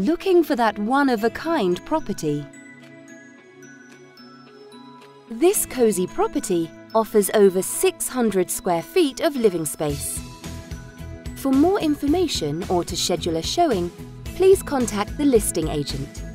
Looking for that one-of-a-kind property. This cosy property offers over 600 square feet of living space. For more information or to schedule a showing, please contact the listing agent.